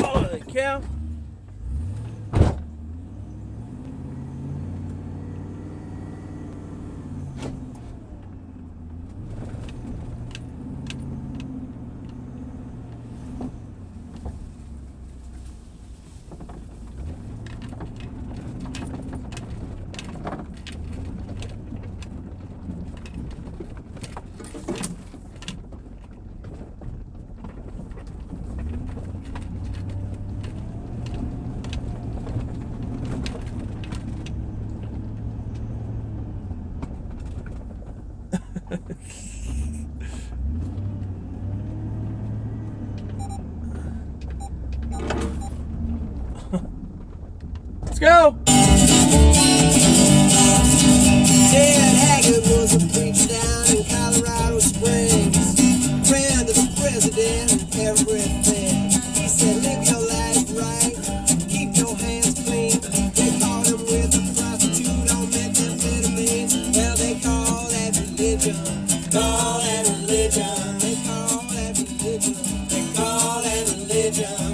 Holy cow! Let's go! religion. They call it religion. They call it religion.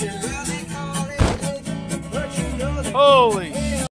Legend.